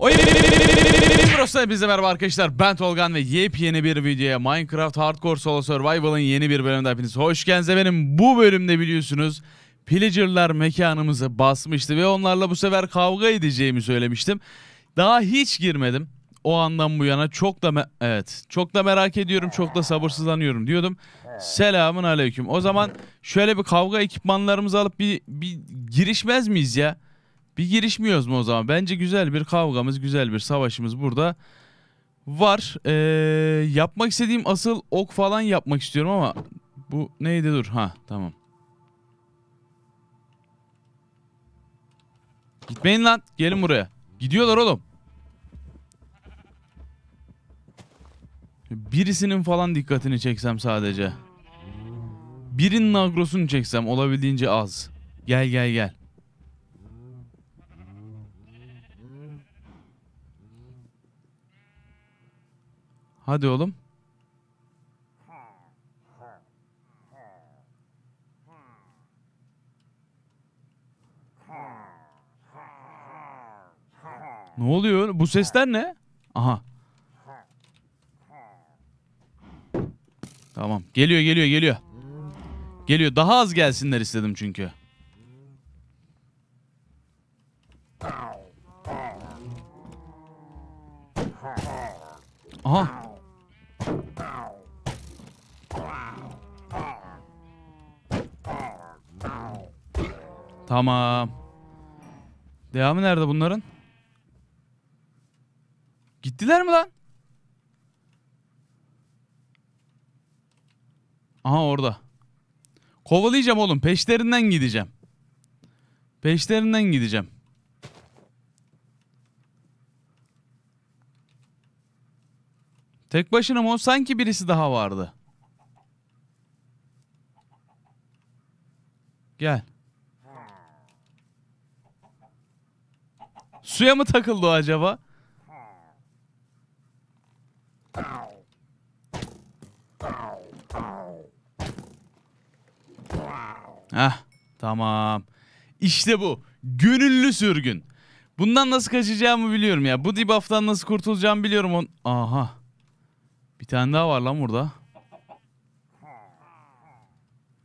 Oyun Burası hepinize merhaba arkadaşlar. Ben Tolgan ve yepyeni bir videoya Minecraft Hardcore Solo Survival'ın yeni bir bölümünde hepiniz hoş geldiniz. Benim bu bölümde biliyorsunuz Pillager'lar mekanımızı basmıştı ve onlarla bu sefer kavga edeceğimi söylemiştim. Daha hiç girmedim. O andan bu yana çok da evet çok da merak ediyorum çok da sabırsızlanıyorum diyordum. Selamun aleyküm. O zaman şöyle bir kavga ekipmanlarımızı alıp bir, bir girişmez miyiz ya? Bir girişmiyoruz mu o zaman? Bence güzel bir kavgamız, güzel bir savaşımız burada var. Ee, yapmak istediğim asıl ok falan yapmak istiyorum ama bu neydi dur. Ha tamam. Gitmeyin lan. Gelin buraya. Gidiyorlar oğlum. Birisinin falan dikkatini çeksem sadece. Birinin agrosunu çeksem olabildiğince az. Gel gel gel. Hadi oğlum. Ne oluyor? Bu sesler ne? Aha. Tamam. Geliyor geliyor geliyor. Geliyor. Daha az gelsinler istedim çünkü. Aha. Tamam. Devamı nerede bunların? Gittiler mi lan? Aha orada. Kovalayacağım oğlum. Peşlerinden gideceğim. Peşlerinden gideceğim. Tek başına mı o? Sanki birisi daha vardı. Gel. Suya mı takıldı o acaba? Heh, tamam. İşte bu. Gönüllü sürgün. Bundan nasıl kaçacağımı biliyorum ya. Bu debuff'tan nasıl kurtulacağımı biliyorum. On... Aha. Bir tane daha var lan burada.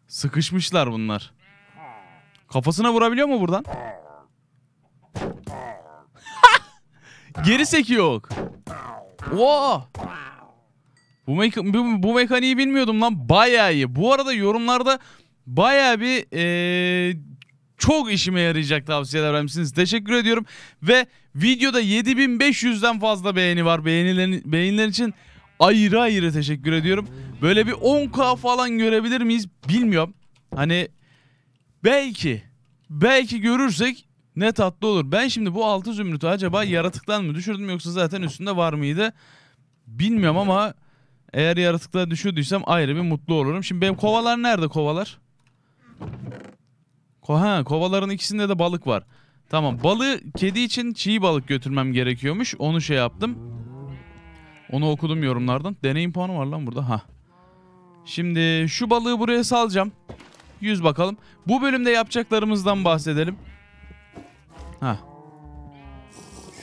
Sıkışmışlar bunlar. Kafasına vurabiliyor mu buradan? Geri sekiyor ok. Oo. Bu, meka- bu, bu mekaniği bilmiyordum lan. Bayağı iyi. Bu arada yorumlarda bayağı bir eee, çok işime yarayacak tavsiyeler vermişsiniz. Teşekkür ediyorum. Ve videoda 7500'den fazla beğeni var. Beğenilerin, beğeniler için ayrı ayrı teşekkür ediyorum. Böyle bir 10k falan görebilir miyiz bilmiyorum. Hani belki belki görürsek ne tatlı olur. Ben şimdi bu altı zümrütü acaba yaratıktan mı düşürdüm yoksa zaten üstünde var mıydı? Bilmiyorum ama eğer yaratıklara düşürdüysem ayrı bir mutlu olurum. Şimdi benim kovalar nerede kovalar? Ko ha, kovaların ikisinde de balık var. Tamam balığı kedi için çiğ balık götürmem gerekiyormuş. Onu şey yaptım. Onu okudum yorumlardan. Deneyim puanı var lan burada. Ha. Şimdi şu balığı buraya salacağım. 100 bakalım. Bu bölümde yapacaklarımızdan bahsedelim. Ha.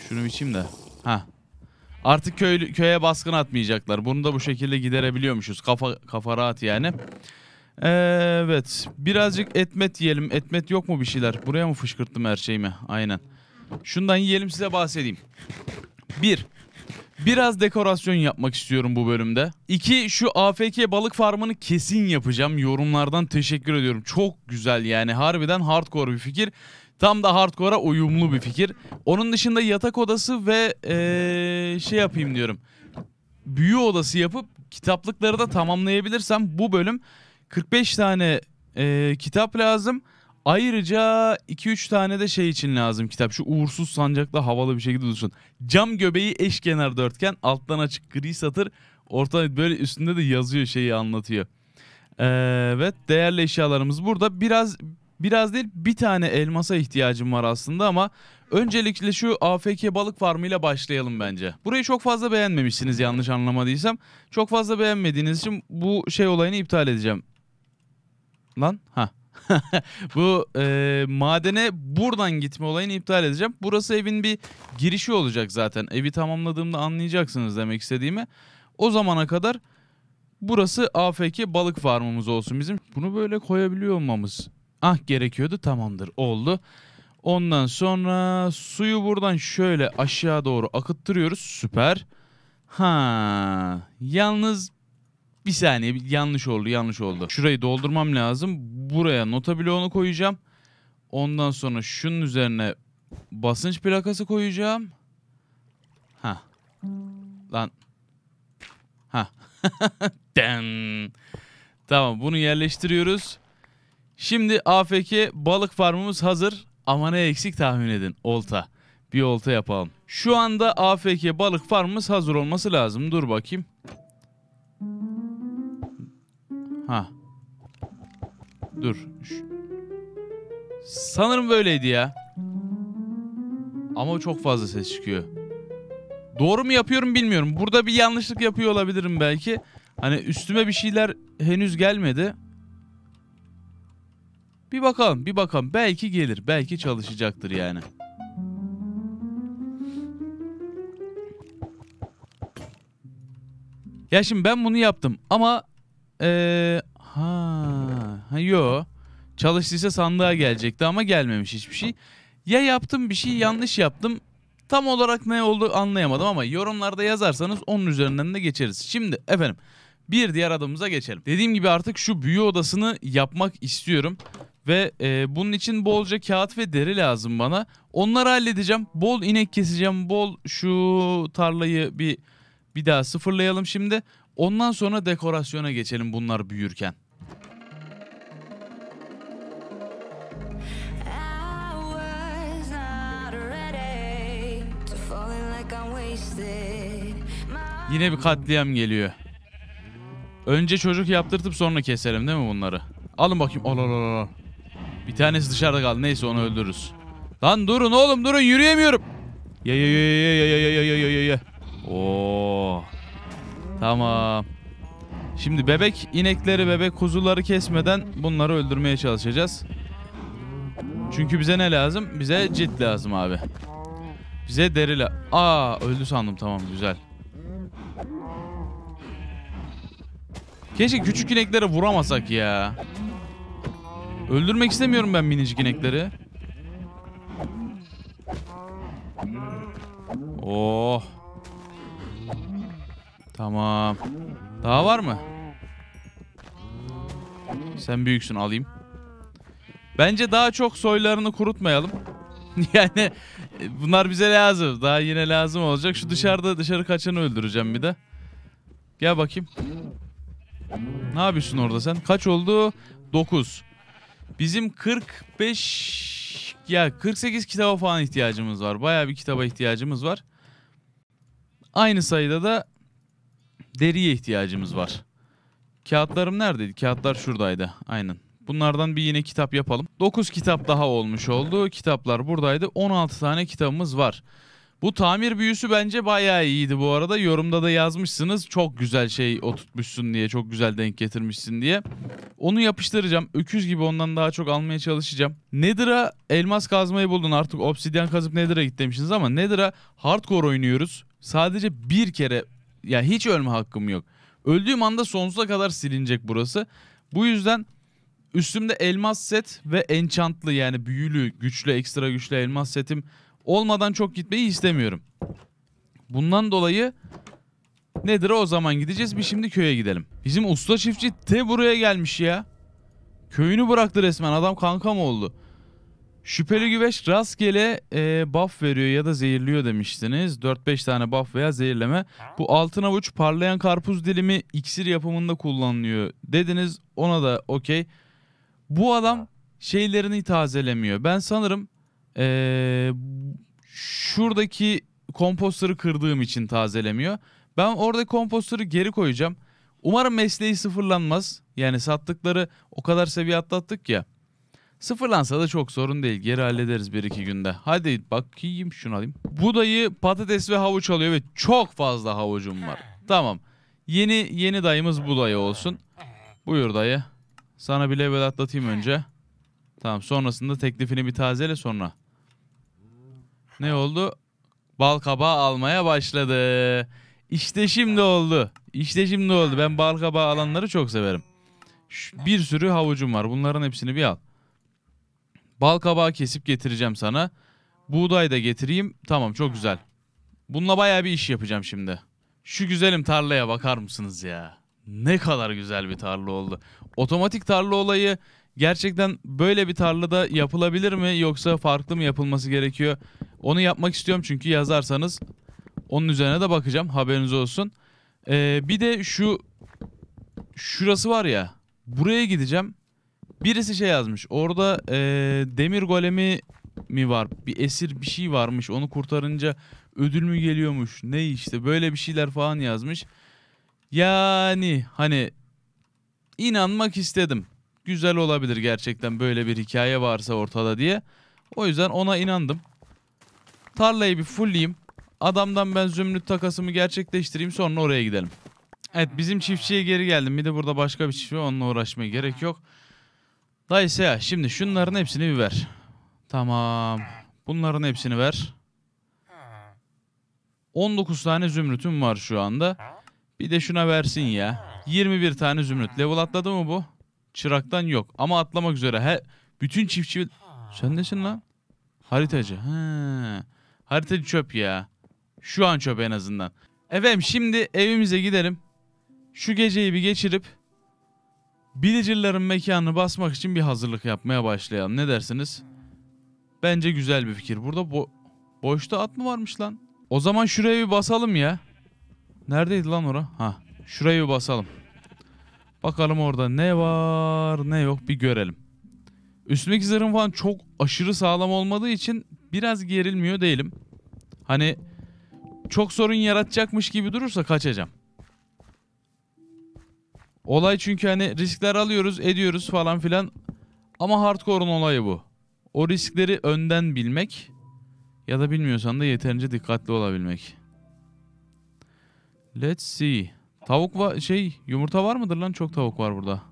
Şunu biçeyim de. Ha. Artık köy, köye baskın atmayacaklar. Bunu da bu şekilde giderebiliyormuşuz. Kafa kafa rahat yani. Evet. Birazcık etmet yiyelim. Etmet yok mu bir şeyler? Buraya mı fışkırttım her şeyimi? Aynen. Şundan yiyelim size bahsedeyim. Bir. Biraz dekorasyon yapmak istiyorum bu bölümde. İki, şu AFK balık farmını kesin yapacağım. Yorumlardan teşekkür ediyorum. Çok güzel yani. Harbiden hardcore bir fikir. Tam da hardcore'a uyumlu bir fikir. Onun dışında yatak odası ve eee, şey yapayım diyorum. Büyü odası yapıp kitaplıkları da tamamlayabilirsem bu bölüm 45 tane eee, kitap lazım. Ayrıca 2-3 tane de şey için lazım kitap. Şu uğursuz sancakla havalı bir şekilde dursun. Cam göbeği eşkenar dörtgen. Alttan açık gri satır. Orta böyle üstünde de yazıyor şeyi anlatıyor. Ee, Evet değerli eşyalarımız burada. Biraz biraz değil bir tane elmasa ihtiyacım var aslında ama öncelikle şu AFK balık farmıyla başlayalım bence. Burayı çok fazla beğenmemişsiniz yanlış anlamadıysam. Çok fazla beğenmediğiniz için bu şey olayını iptal edeceğim. Lan ha Bu e, madene buradan gitme olayını iptal edeceğim. Burası evin bir girişi olacak zaten. Evi tamamladığımda anlayacaksınız demek istediğimi. O zamana kadar burası AFK balık farmımız olsun bizim. Bunu böyle koyabiliyor olmamız. Ah gerekiyordu tamamdır oldu. Ondan sonra suyu buradan şöyle aşağı doğru akıttırıyoruz. Süper. Ha, yalnız bir saniye yanlış oldu yanlış oldu. Şurayı doldurmam lazım. Buraya nota bloğunu koyacağım. Ondan sonra şunun üzerine basınç plakası koyacağım. Ha. Lan. Ha. Den. Tamam bunu yerleştiriyoruz. Şimdi AFK balık farmımız hazır. Ama ne eksik tahmin edin. Olta. Bir olta yapalım. Şu anda AFK balık farmımız hazır olması lazım. Dur bakayım. Ha. Dur. Sanırım böyleydi ya. Ama çok fazla ses çıkıyor. Doğru mu yapıyorum bilmiyorum. Burada bir yanlışlık yapıyor olabilirim belki. Hani üstüme bir şeyler henüz gelmedi. Bir bakalım, bir bakalım. Belki gelir, belki çalışacaktır yani. Ya şimdi ben bunu yaptım ama ee, ha, ha yo. Çalıştıysa sandığa gelecekti ama gelmemiş hiçbir şey. Ya yaptım bir şey yanlış yaptım. Tam olarak ne oldu anlayamadım ama yorumlarda yazarsanız onun üzerinden de geçeriz. Şimdi efendim bir diğer adımıza geçelim. Dediğim gibi artık şu büyü odasını yapmak istiyorum. Ve e, bunun için bolca kağıt ve deri lazım bana. Onları halledeceğim. Bol inek keseceğim. Bol şu tarlayı bir bir daha sıfırlayalım şimdi. Ondan sonra dekorasyona geçelim bunlar büyürken. Yine bir katliam geliyor. Önce çocuk yaptırtıp sonra keselim değil mi bunları? Alın bakayım. Al al al al. Bir tanesi dışarıda kaldı. Neyse onu öldürürüz. Lan durun oğlum durun yürüyemiyorum. Ya ya ya ya ya ya ya ya ya ya ya. Oo. Tamam. Şimdi bebek inekleri, bebek kuzuları kesmeden bunları öldürmeye çalışacağız. Çünkü bize ne lazım? Bize cilt lazım abi. Bize deri la... Aa öldü sandım tamam güzel. Keşke küçük ineklere vuramasak ya. Öldürmek istemiyorum ben minicik inekleri. Oh. Tamam. Daha var mı? Sen büyüksün alayım. Bence daha çok soylarını kurutmayalım. yani e, bunlar bize lazım. Daha yine lazım olacak. Şu dışarıda dışarı kaçanı öldüreceğim bir de. Gel bakayım. Ne yapıyorsun orada sen? Kaç oldu? 9. Bizim 45 ya 48 kitaba falan ihtiyacımız var. Bayağı bir kitaba ihtiyacımız var. Aynı sayıda da deriye ihtiyacımız var. Kağıtlarım neredeydi? Kağıtlar şuradaydı. Aynen. Bunlardan bir yine kitap yapalım. 9 kitap daha olmuş oldu. Kitaplar buradaydı. 16 tane kitabımız var. Bu tamir büyüsü bence bayağı iyiydi bu arada. Yorumda da yazmışsınız. Çok güzel şey oturtmuşsun diye. Çok güzel denk getirmişsin diye. Onu yapıştıracağım. Öküz gibi ondan daha çok almaya çalışacağım. Nether'a elmas kazmayı buldun. Artık obsidyen kazıp Nether'a git demişsiniz ama Nether'a hardcore oynuyoruz. Sadece bir kere ya hiç ölme hakkım yok. Öldüğüm anda sonsuza kadar silinecek burası. Bu yüzden üstümde elmas set ve enchantlı yani büyülü, güçlü, ekstra güçlü elmas setim olmadan çok gitmeyi istemiyorum. Bundan dolayı nedir o zaman gideceğiz bir şimdi köye gidelim. Bizim usta çiftçi de buraya gelmiş ya. Köyünü bıraktı resmen adam kankam oldu. Şüpheli güveç rastgele e, buff veriyor ya da zehirliyor demiştiniz. 4-5 tane buff veya zehirleme. Bu altın avuç parlayan karpuz dilimi iksir yapımında kullanılıyor dediniz. Ona da okey. Bu adam şeylerini tazelemiyor. Ben sanırım ee, şuradaki kompostörü kırdığım için tazelemiyor. Ben orada kompostörü geri koyacağım. Umarım mesleği sıfırlanmaz. Yani sattıkları o kadar seviye atlattık ya. Sıfırlansa da çok sorun değil. Geri hallederiz bir iki günde. Hadi bakayım şunu alayım. Budayı patates ve havuç alıyor ve çok fazla havucum var. Tamam. Yeni yeni dayımız bu dayı olsun. Buyur dayı. Sana bir level atlatayım önce. Tamam sonrasında teklifini bir tazele sonra. Ne oldu? Bal kabağı almaya başladı. İşte şimdi oldu. İşte şimdi oldu. Ben bal kabağı alanları çok severim. Bir sürü havucum var. Bunların hepsini bir al. Bal kabağı kesip getireceğim sana. Buğday da getireyim. Tamam çok güzel. Bununla bayağı bir iş yapacağım şimdi. Şu güzelim tarlaya bakar mısınız ya? Ne kadar güzel bir tarla oldu. Otomatik tarla olayı gerçekten böyle bir tarlada yapılabilir mi yoksa farklı mı yapılması gerekiyor? Onu yapmak istiyorum çünkü yazarsanız onun üzerine de bakacağım haberiniz olsun. Ee, bir de şu şurası var ya buraya gideceğim. Birisi şey yazmış orada ee, demir golemi mi var bir esir bir şey varmış onu kurtarınca ödül mü geliyormuş ne işte böyle bir şeyler falan yazmış. Yani hani inanmak istedim. Güzel olabilir gerçekten böyle bir hikaye varsa ortada diye. O yüzden ona inandım. Tarlayı bir fullleyeyim. Adamdan ben zümrüt takasımı gerçekleştireyim sonra oraya gidelim. Evet bizim çiftçiye geri geldim. Bir de burada başka bir çiftçi onunla uğraşmaya gerek yok. Dayısı ya şimdi şunların hepsini bir ver. Tamam. Bunların hepsini ver. 19 tane zümrütüm var şu anda. Bir de şuna versin ya. 21 tane zümrüt. Level atladı mı bu? Çıraktan yok. Ama atlamak üzere. He, bütün çiftçi... Sen nesin lan? Haritacı. He. Haritacı çöp ya. Şu an çöp en azından. Efendim şimdi evimize gidelim. Şu geceyi bir geçirip Villager'ların mekanını basmak için bir hazırlık yapmaya başlayalım. Ne dersiniz? Bence güzel bir fikir. Burada bo boşta at mı varmış lan? O zaman şuraya bir basalım ya. Neredeydi lan ora? Ha, şuraya bir basalım. Bakalım orada ne var ne yok bir görelim. Üstümdeki zırhım falan çok aşırı sağlam olmadığı için biraz gerilmiyor değilim. Hani çok sorun yaratacakmış gibi durursa kaçacağım. Olay çünkü hani riskler alıyoruz, ediyoruz falan filan. Ama hardcore'un olayı bu. O riskleri önden bilmek ya da bilmiyorsan da yeterince dikkatli olabilmek. Let's see. Tavuk var şey yumurta var mıdır lan? Çok tavuk var burada.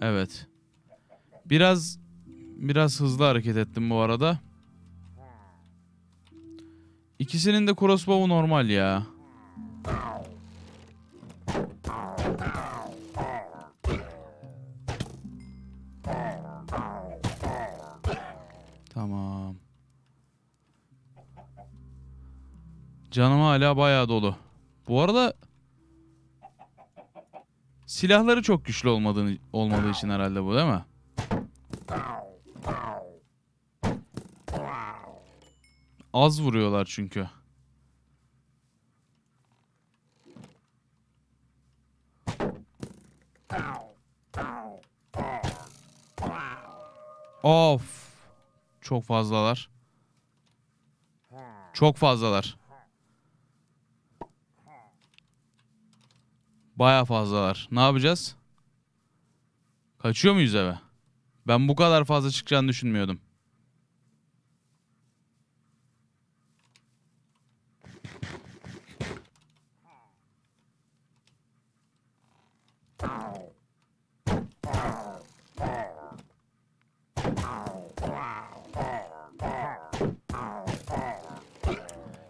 Evet. Biraz biraz hızlı hareket ettim bu arada. İkisinin de crossbow'u normal ya. Tamam. Canım hala bayağı dolu. Bu arada silahları çok güçlü olmadığını olmadığı için herhalde bu değil mi? Az vuruyorlar çünkü. Of. Çok fazlalar. Çok fazlalar. Baya fazlalar. Ne yapacağız? Kaçıyor muyuz eve? Ben bu kadar fazla çıkacağını düşünmüyordum.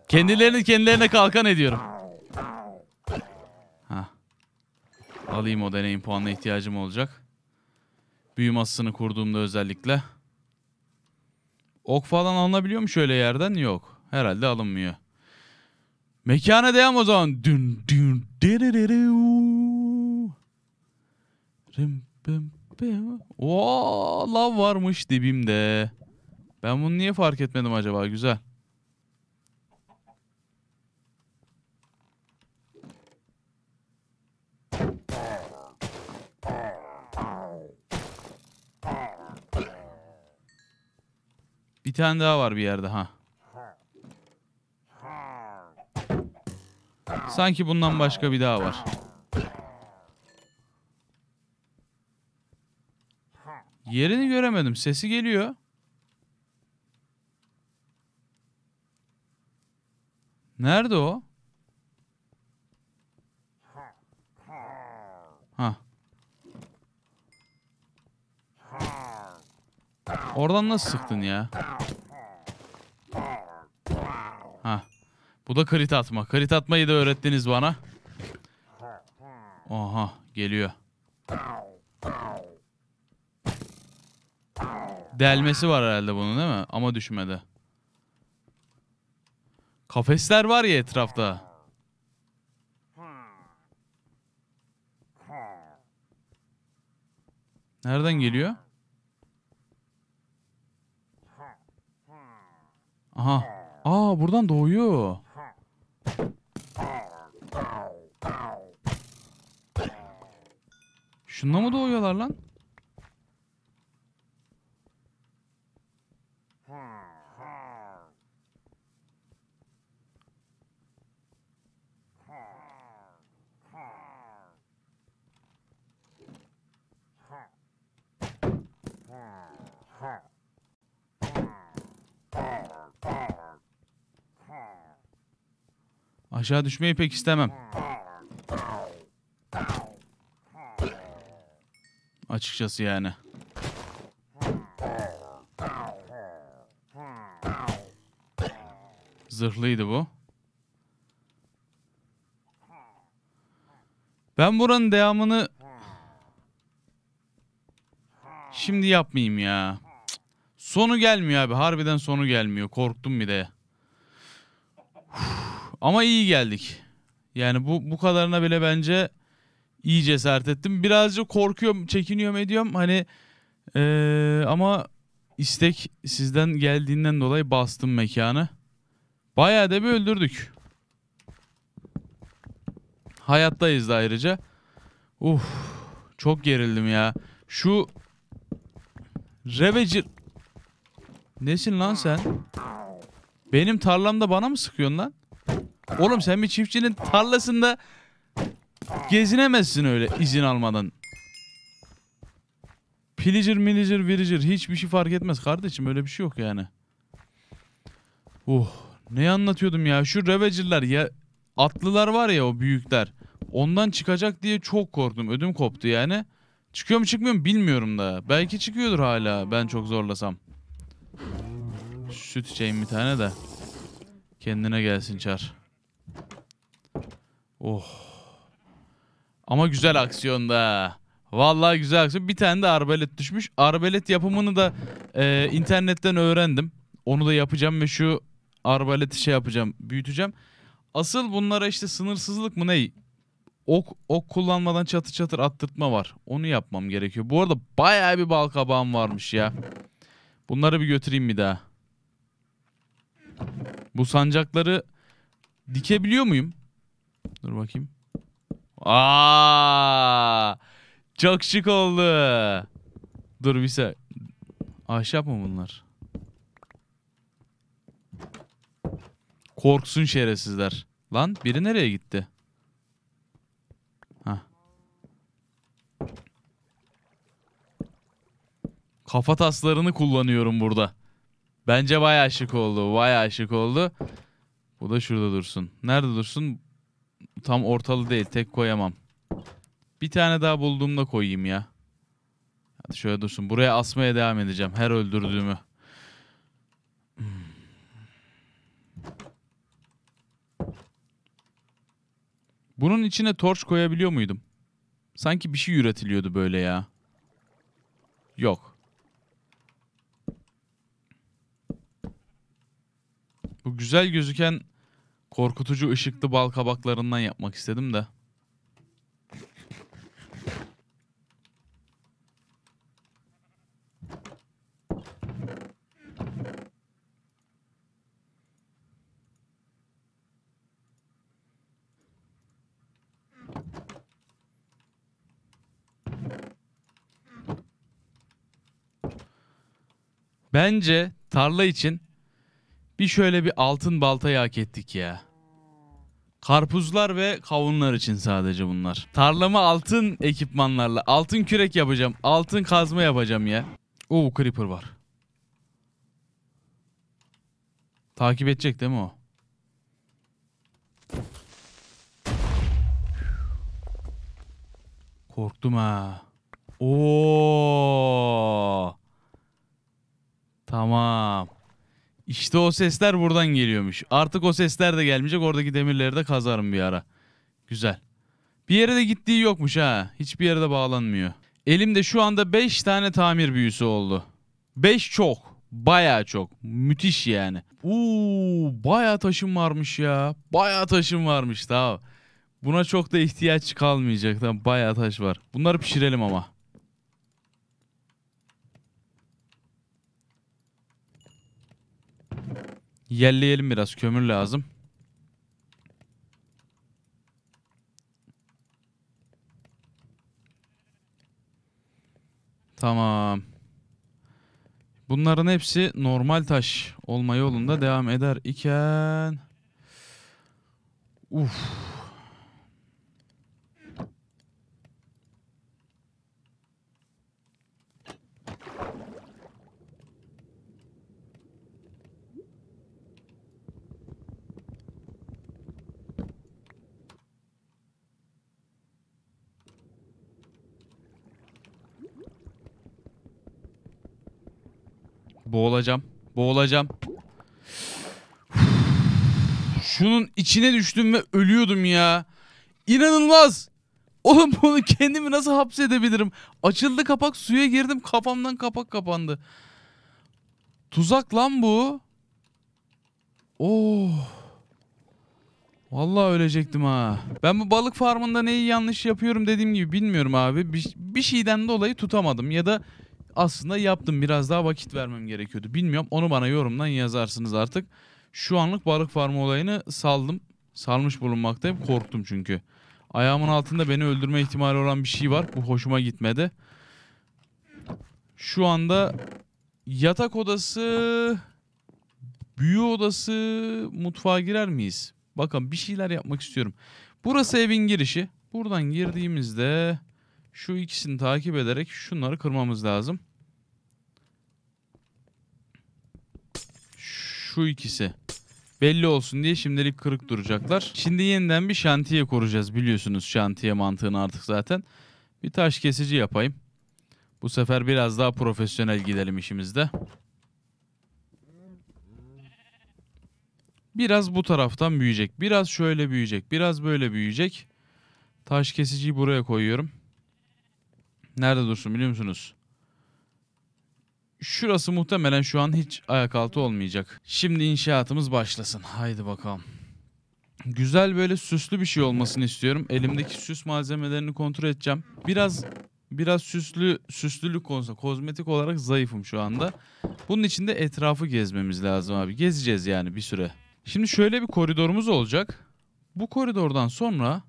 Kendilerini kendilerine kalkan ediyorum. Ha. Alayım o deneyim puanına ihtiyacım olacak. Büyü masasını kurduğumda özellikle. Ok falan alınabiliyor mu şöyle yerden? Yok. Herhalde alınmıyor. Mekana devam o zaman. Dün dün. Oo, lav varmış dibimde. Ben bunu niye fark etmedim acaba? Güzel. Bir tane daha var bir yerde ha. Sanki bundan başka bir daha var. Yerini göremedim. Sesi geliyor. Nerede o? Ha. Oradan nasıl sıktın ya? Ha. Bu da krit atma. Krit atmayı da öğrettiniz bana. Oha geliyor. Delmesi var herhalde bunun değil mi? Ama düşmedi. Kafesler var ya etrafta. Nereden geliyor? Aha. Aa buradan doğuyor. Şununla mı doğuyorlar lan? Aşağı düşmeyi pek istemem. Açıkçası yani. Zırhlıydı bu. Ben buranın devamını şimdi yapmayayım ya. Sonu gelmiyor abi. Harbiden sonu gelmiyor. Korktum bir de. Ama iyi geldik. Yani bu bu kadarına bile bence iyi cesaret ettim. Birazcık korkuyorum, çekiniyorum, ediyorum. Hani eee, ama istek sizden geldiğinden dolayı bastım mekanı. Bayağı da bir öldürdük. Hayattayız da ayrıca. Uf, çok gerildim ya. Şu Revecir Nesin lan sen? Benim tarlamda bana mı sıkıyorsun lan? Oğlum sen bir çiftçinin tarlasında gezinemezsin öyle izin almadan. Pilicir, milicir, viricir hiçbir şey fark etmez kardeşim öyle bir şey yok yani. Uh, ne anlatıyordum ya şu revecirler ya atlılar var ya o büyükler. Ondan çıkacak diye çok korktum ödüm koptu yani. Çıkıyor mu çıkmıyor mu bilmiyorum da. Belki çıkıyordur hala ben çok zorlasam. Süt içeyim bir tane de. Kendine gelsin çar. Oh. Ama güzel aksiyonda. Vallahi güzel aksiyon. Bir tane de arbalet düşmüş. Arbalet yapımını da e, internetten öğrendim. Onu da yapacağım ve şu arbaleti şey yapacağım, büyüteceğim. Asıl bunlara işte sınırsızlık mı ne? Ok, ok kullanmadan çatır çatır attırtma var. Onu yapmam gerekiyor. Bu arada bayağı bir bal kabağım varmış ya. Bunları bir götüreyim bir daha. Bu sancakları dikebiliyor muyum? Dur bakayım. Aa! Çok şık oldu. Dur bir saniye. Ahşap mı bunlar? Korksun şerefsizler. Lan biri nereye gitti? Hah. Kafa taslarını kullanıyorum burada. Bence bayağı şık oldu. Bayağı şık oldu. Bu da şurada dursun. Nerede dursun? Tam ortalı değil. Tek koyamam. Bir tane daha bulduğumda koyayım ya. Hadi şöyle dursun. Buraya asmaya devam edeceğim. Her öldürdüğümü. Bunun içine torç koyabiliyor muydum? Sanki bir şey üretiliyordu böyle ya. Yok. Bu güzel gözüken korkutucu ışıklı bal kabaklarından yapmak istedim de. Bence tarla için bir şöyle bir altın baltayı hak ettik ya. Karpuzlar ve kavunlar için sadece bunlar. Tarlamı altın ekipmanlarla, altın kürek yapacağım, altın kazma yapacağım ya. Oo creeper var. Takip edecek değil mi o? Korktum ha. Oo. Tamam. İşte o sesler buradan geliyormuş. Artık o sesler de gelmeyecek. Oradaki demirleri de kazarım bir ara. Güzel. Bir yere de gittiği yokmuş ha. Hiçbir yere de bağlanmıyor. Elimde şu anda 5 tane tamir büyüsü oldu. 5 çok. Baya çok. Müthiş yani. Uuu baya taşım varmış ya. Baya taşım varmış tamam. Buna çok da ihtiyaç kalmayacak. Baya taş var. Bunları pişirelim ama. Yerleyelim biraz. Kömür lazım. Tamam. Bunların hepsi normal taş olma yolunda devam eder iken... Uf. Boğulacağım. Boğulacağım. Şunun içine düştüm ve ölüyordum ya. İnanılmaz. Oğlum bunu kendimi nasıl hapsedebilirim? Açıldı kapak suya girdim kafamdan kapak kapandı. Tuzak lan bu. Oh. Vallahi ölecektim ha. Ben bu balık farmında neyi yanlış yapıyorum dediğim gibi bilmiyorum abi. Bir, bir şeyden dolayı tutamadım ya da aslında yaptım. Biraz daha vakit vermem gerekiyordu. Bilmiyorum. Onu bana yorumdan yazarsınız artık. Şu anlık balık farmı olayını saldım. Salmış bulunmaktayım. Korktum çünkü. Ayağımın altında beni öldürme ihtimali olan bir şey var. Bu hoşuma gitmedi. Şu anda yatak odası, büyü odası, mutfağa girer miyiz? Bakın bir şeyler yapmak istiyorum. Burası evin girişi. Buradan girdiğimizde şu ikisini takip ederek şunları kırmamız lazım. Şu ikisi. Belli olsun diye şimdilik kırık duracaklar. Şimdi yeniden bir şantiye kuracağız biliyorsunuz şantiye mantığını artık zaten. Bir taş kesici yapayım. Bu sefer biraz daha profesyonel gidelim işimizde. Biraz bu taraftan büyüyecek. Biraz şöyle büyüyecek. Biraz böyle büyüyecek. Taş kesiciyi buraya koyuyorum. Nerede dursun biliyor musunuz? Şurası muhtemelen şu an hiç ayak altı olmayacak. Şimdi inşaatımız başlasın. Haydi bakalım. Güzel böyle süslü bir şey olmasını istiyorum. Elimdeki süs malzemelerini kontrol edeceğim. Biraz biraz süslü süslülük konusunda kozmetik olarak zayıfım şu anda. Bunun için de etrafı gezmemiz lazım abi. Gezeceğiz yani bir süre. Şimdi şöyle bir koridorumuz olacak. Bu koridordan sonra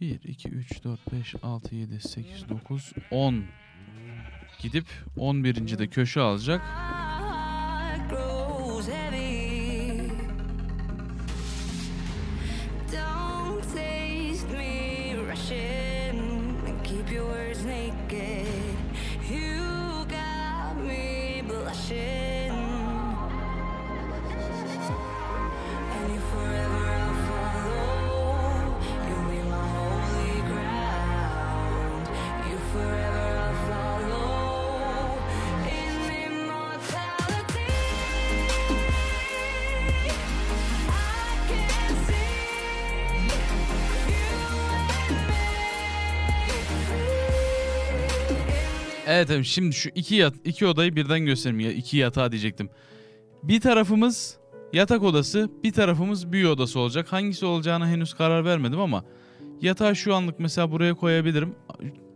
1, 2, 3, 4, 5, 6, 7, 8, 9, 10 gidip 11. de köşe alacak. Evet evet şimdi şu iki yat iki odayı birden göstereyim ya iki yatağı diyecektim. Bir tarafımız yatak odası, bir tarafımız büyü odası olacak. Hangisi olacağına henüz karar vermedim ama yatağı şu anlık mesela buraya koyabilirim.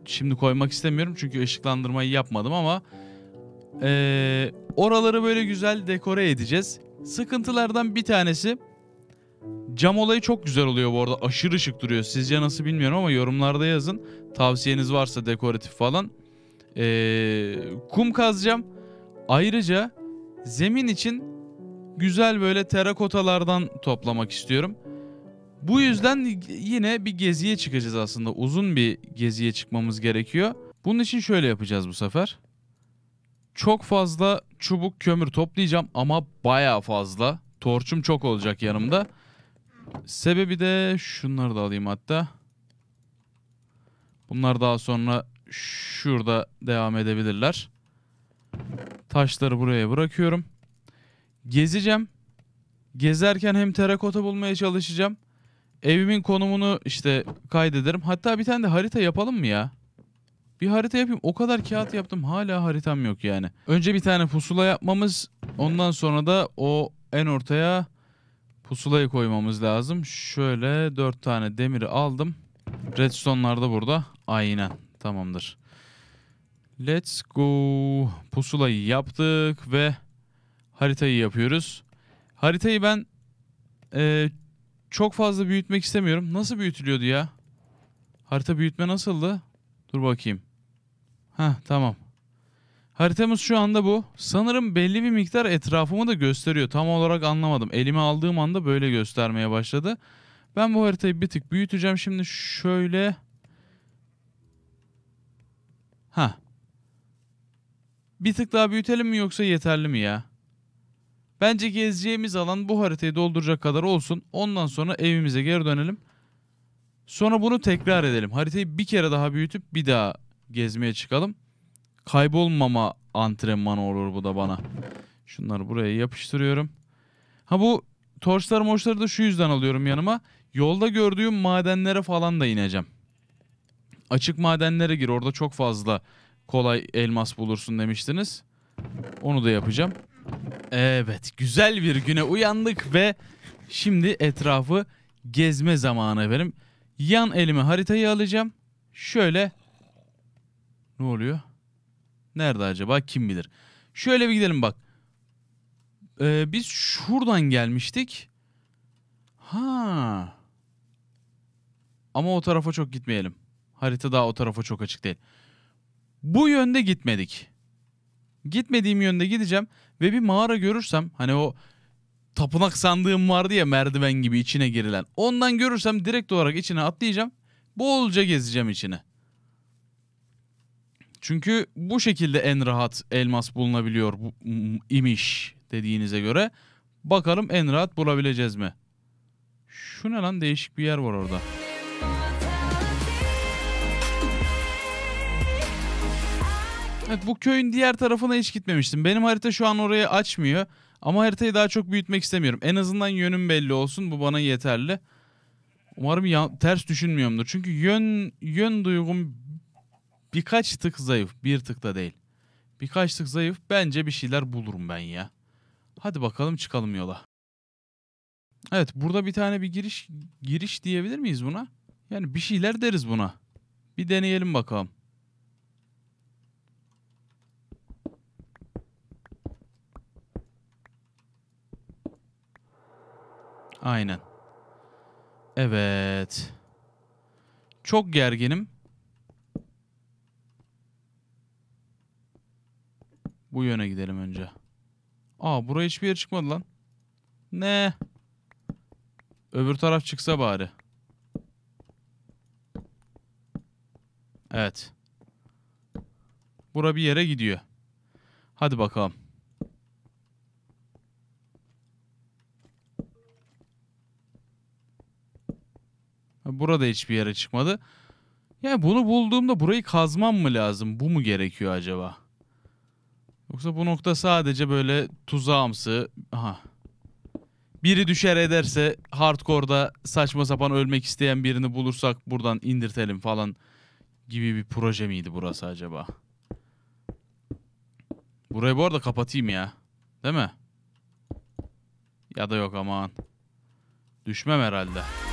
Şimdi koymak istemiyorum çünkü ışıklandırmayı yapmadım ama eee, oraları böyle güzel dekore edeceğiz. Sıkıntılardan bir tanesi cam olayı çok güzel oluyor bu arada. Aşırı şık duruyor. Sizce nasıl bilmiyorum ama yorumlarda yazın. Tavsiyeniz varsa dekoratif falan. Ee, kum kazacağım. Ayrıca zemin için güzel böyle terakotalardan toplamak istiyorum. Bu yüzden yine bir geziye çıkacağız aslında. Uzun bir geziye çıkmamız gerekiyor. Bunun için şöyle yapacağız bu sefer. Çok fazla çubuk kömür toplayacağım ama baya fazla. Torçum çok olacak yanımda. Sebebi de şunları da alayım hatta. Bunlar daha sonra şurada devam edebilirler. Taşları buraya bırakıyorum. Gezeceğim. Gezerken hem terakota bulmaya çalışacağım. Evimin konumunu işte kaydederim. Hatta bir tane de harita yapalım mı ya? Bir harita yapayım. O kadar kağıt yaptım. Hala haritam yok yani. Önce bir tane pusula yapmamız. Ondan sonra da o en ortaya pusulayı koymamız lazım. Şöyle dört tane demiri aldım. Redstone'lar da burada. Aynen. Tamamdır. Let's go. Pusulayı yaptık ve haritayı yapıyoruz. Haritayı ben eee, çok fazla büyütmek istemiyorum. Nasıl büyütülüyordu ya? Harita büyütme nasıldı? Dur bakayım. Heh tamam. Haritamız şu anda bu. Sanırım belli bir miktar etrafımı da gösteriyor. Tam olarak anlamadım. Elime aldığım anda böyle göstermeye başladı. Ben bu haritayı bir tık büyüteceğim. Şimdi şöyle... Ha. Bir tık daha büyütelim mi yoksa yeterli mi ya? Bence gezeceğimiz alan bu haritayı dolduracak kadar olsun. Ondan sonra evimize geri dönelim. Sonra bunu tekrar edelim. Haritayı bir kere daha büyütüp bir daha gezmeye çıkalım. Kaybolmama antrenmanı olur bu da bana. Şunları buraya yapıştırıyorum. Ha bu torçları moçları da şu yüzden alıyorum yanıma. Yolda gördüğüm madenlere falan da ineceğim. Açık madenlere gir orada çok fazla kolay elmas bulursun demiştiniz. Onu da yapacağım. Evet güzel bir güne uyandık ve şimdi etrafı gezme zamanı efendim. Yan elime haritayı alacağım. Şöyle ne oluyor? Nerede acaba kim bilir. Şöyle bir gidelim bak. Ee, biz şuradan gelmiştik. Ha. Ama o tarafa çok gitmeyelim. Harita daha o tarafa çok açık değil. Bu yönde gitmedik. Gitmediğim yönde gideceğim ve bir mağara görürsem hani o tapınak sandığım vardı ya merdiven gibi içine girilen. Ondan görürsem direkt olarak içine atlayacağım. Bolca gezeceğim içine. Çünkü bu şekilde en rahat elmas bulunabiliyor imiş dediğinize göre. Bakalım en rahat bulabileceğiz mi? Şu ne lan değişik bir yer var orada. Evet bu köyün diğer tarafına hiç gitmemiştim. Benim harita şu an orayı açmıyor. Ama haritayı daha çok büyütmek istemiyorum. En azından yönüm belli olsun. Bu bana yeterli. Umarım ya- ters düşünmüyorumdur. Çünkü yön yön duygum birkaç tık zayıf. Bir tık da değil. Birkaç tık zayıf. Bence bir şeyler bulurum ben ya. Hadi bakalım çıkalım yola. Evet burada bir tane bir giriş giriş diyebilir miyiz buna? Yani bir şeyler deriz buna. Bir deneyelim bakalım. Aynen. Evet. Çok gerginim. Bu yöne gidelim önce. Aa buraya hiçbir yer çıkmadı lan. Ne? Öbür taraf çıksa bari. Evet. Bura bir yere gidiyor. Hadi bakalım. Burada hiçbir yere çıkmadı. Yani bunu bulduğumda burayı kazmam mı lazım? Bu mu gerekiyor acaba? Yoksa bu nokta sadece böyle tuzağımsı. Aha. Biri düşer ederse hardcore'da saçma sapan ölmek isteyen birini bulursak buradan indirtelim falan gibi bir proje miydi burası acaba? Burayı bu arada kapatayım ya. Değil mi? Ya da yok aman. Düşmem herhalde.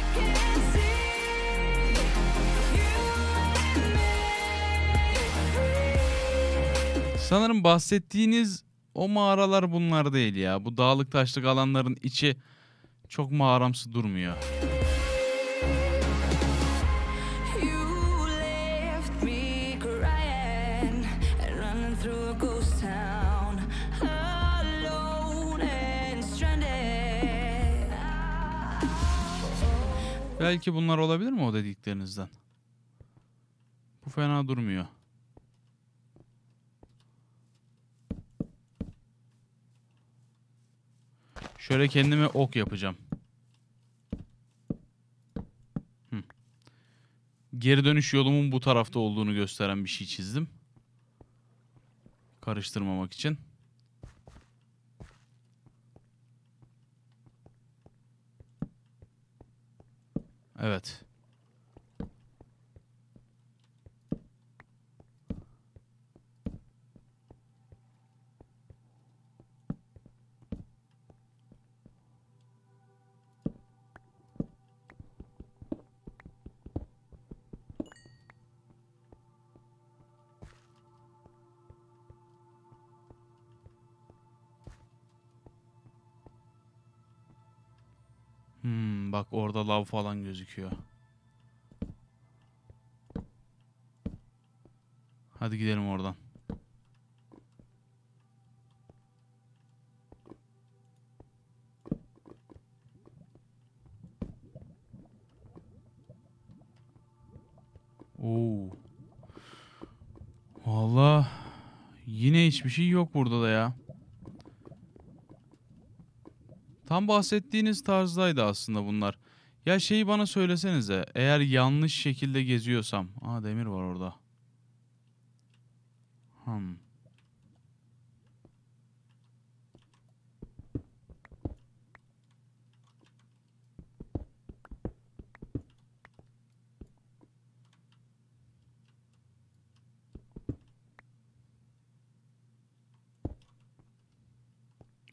Sanırım bahsettiğiniz o mağaralar bunlar değil ya. Bu dağlık taşlık alanların içi çok mağaramsı durmuyor. Belki bunlar olabilir mi o dediklerinizden? Bu fena durmuyor. Şöyle kendime ok yapacağım. Geri dönüş yolumun bu tarafta olduğunu gösteren bir şey çizdim. Karıştırmamak için. Evet. Hmm, bak orada lav falan gözüküyor. Hadi gidelim oradan. Oo. Vallahi yine hiçbir şey yok burada da ya. Tam bahsettiğiniz tarzdaydı aslında bunlar. Ya şeyi bana söylesenize. Eğer yanlış şekilde geziyorsam. Aa demir var orada. Hmm.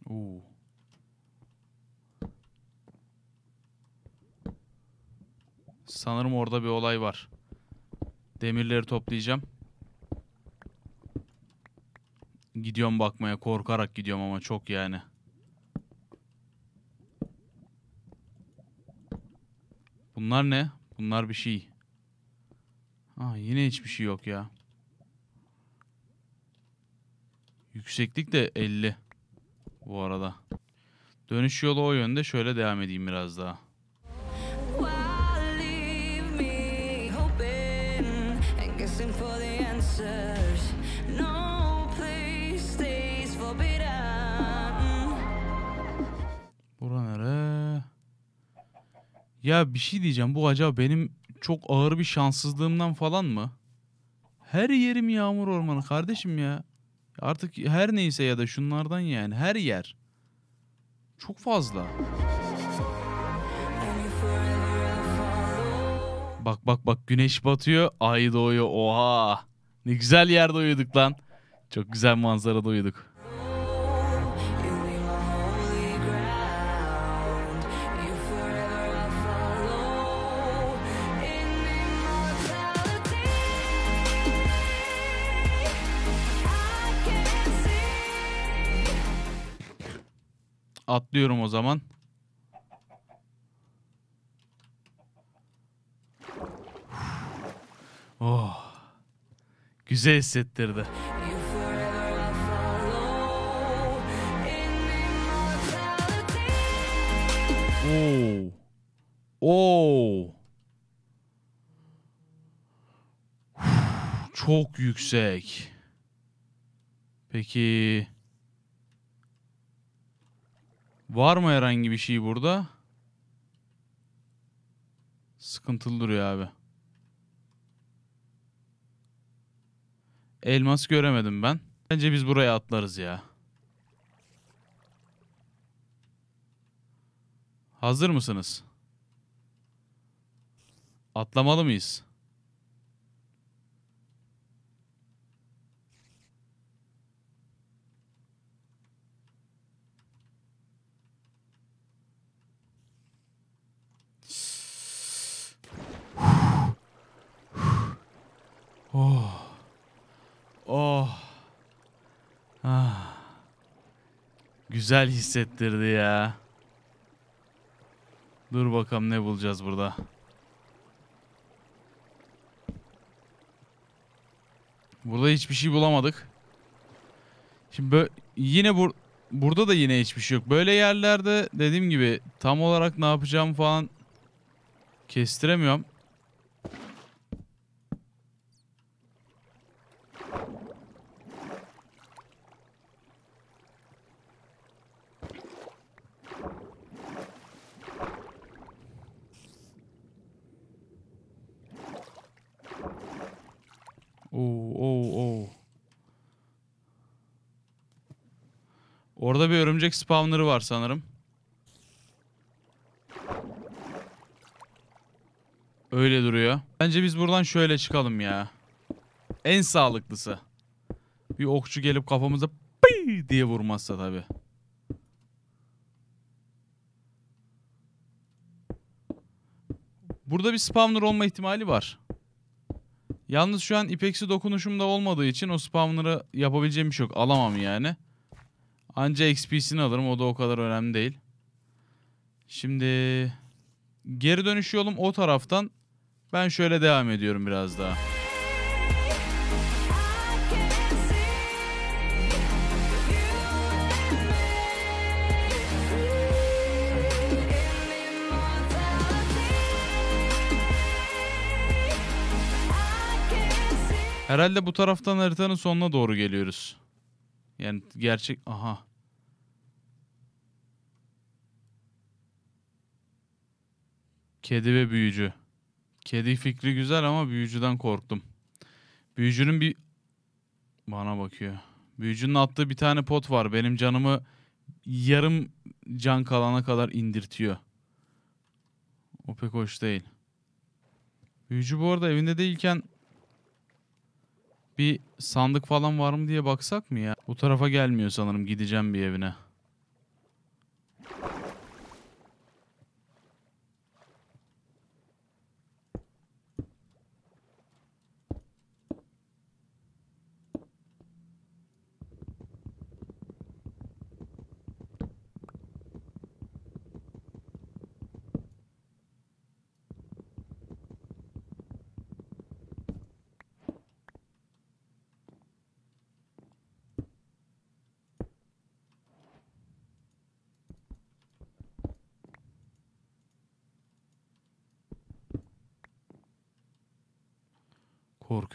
Oo. Sanırım orada bir olay var. Demirleri toplayacağım. Gidiyorum bakmaya korkarak gidiyorum ama çok yani. Bunlar ne? Bunlar bir şey. Aa, yine hiçbir şey yok ya. Yükseklik de 50 bu arada. Dönüş yolu o yönde. Şöyle devam edeyim biraz daha. Ya bir şey diyeceğim. Bu acaba benim çok ağır bir şanssızlığımdan falan mı? Her yerim yağmur ormanı kardeşim ya. Artık her neyse ya da şunlardan yani. Her yer. Çok fazla. Bak bak bak güneş batıyor. Ay doğuyor. Oha. Ne güzel yerde uyuduk lan. Çok güzel manzarada uyuduk. Atlıyorum o zaman. Oh. Güzel hissettirdi. In immortality. Oo. Oo. Çok yüksek. Peki var mı herhangi bir şey burada? Sıkıntılı duruyor abi. Elmas göremedim ben. Bence biz buraya atlarız ya. Hazır mısınız? Atlamalı mıyız? Oh. Oh. Ah. Güzel hissettirdi ya. Dur bakalım ne bulacağız burada. Burada hiçbir şey bulamadık. Şimdi yine bur burada da yine hiçbir şey yok. Böyle yerlerde dediğim gibi tam olarak ne yapacağımı falan kestiremiyorum. Oo, oo, oo. Orada bir örümcek spawner'ı var sanırım. Öyle duruyor. Bence biz buradan şöyle çıkalım ya. En sağlıklısı. Bir okçu gelip kafamıza pıy diye vurmazsa tabii. Burada bir spawner olma ihtimali var. Yalnız şu an ipeksi dokunuşumda olmadığı için o spawner'ı yapabileceğim bir şey yok. Alamam yani. Anca XP'sini alırım. O da o kadar önemli değil. Şimdi geri dönüş yolum o taraftan. Ben şöyle devam ediyorum biraz daha. Herhalde bu taraftan haritanın sonuna doğru geliyoruz. Yani gerçek... Aha. Kedi ve büyücü. Kedi fikri güzel ama büyücüden korktum. Büyücünün bir... Bana bakıyor. Büyücünün attığı bir tane pot var. Benim canımı yarım can kalana kadar indirtiyor. O pek hoş değil. Büyücü bu arada evinde değilken bir sandık falan var mı diye baksak mı ya? Bu tarafa gelmiyor sanırım. Gideceğim bir evine.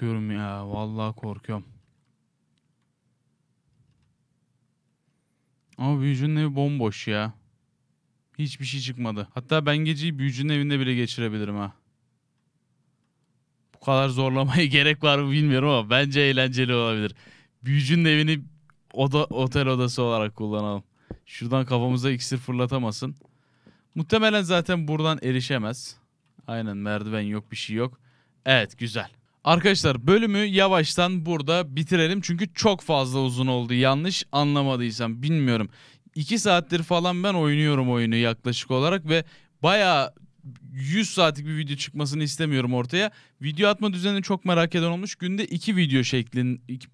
Korkuyorum ya. Vallahi korkuyorum. Ama büyücünün evi bomboş ya. Hiçbir şey çıkmadı. Hatta ben geceyi büyücünün evinde bile geçirebilirim ha. Bu kadar zorlamaya gerek var mı bilmiyorum ama bence eğlenceli olabilir. Büyücünün evini oda, otel odası olarak kullanalım. Şuradan kafamıza iksir fırlatamasın. Muhtemelen zaten buradan erişemez. Aynen merdiven yok bir şey yok. Evet güzel. Arkadaşlar bölümü yavaştan burada bitirelim. Çünkü çok fazla uzun oldu. Yanlış anlamadıysam bilmiyorum. 2 saattir falan ben oynuyorum oyunu yaklaşık olarak ve bayağı 100 saatlik bir video çıkmasını istemiyorum ortaya. Video atma düzenini çok merak eden olmuş. Günde 2 video şeklin... iki-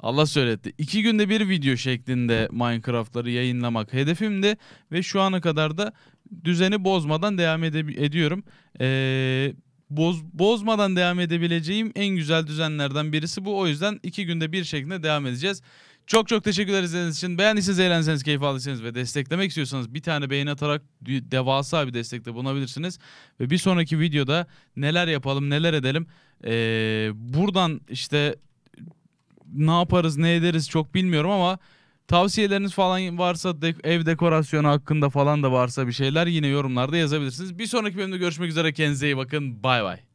Allah söyletti. 2 günde bir video şeklinde Minecraft'ları yayınlamak hedefimdi. Ve şu ana kadar da düzeni bozmadan devam ediyorum. Ee, boz, bozmadan devam edebileceğim en güzel düzenlerden birisi bu. O yüzden iki günde bir şeklinde devam edeceğiz. Çok çok teşekkürler izlediğiniz için. Beğendiyseniz, eğlendiyseniz, keyif aldıysanız ve desteklemek istiyorsanız bir tane beğeni atarak devasa bir destekte bulunabilirsiniz. Ve bir sonraki videoda neler yapalım, neler edelim. Ee, buradan işte ne yaparız, ne ederiz çok bilmiyorum ama tavsiyeleriniz falan varsa de- ev dekorasyonu hakkında falan da varsa bir şeyler yine yorumlarda yazabilirsiniz. Bir sonraki bölümde görüşmek üzere. Kendinize iyi bakın. Bay bay.